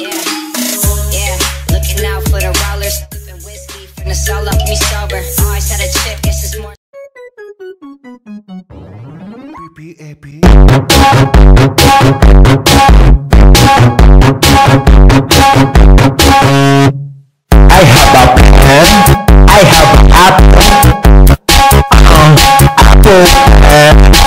Yeah, yeah. Looking out for the rollers. Sipping whiskey finna sell up me sober. Always had a chip, guess it's more. P P A P. I have a pen, I have apple, uh, apple pen.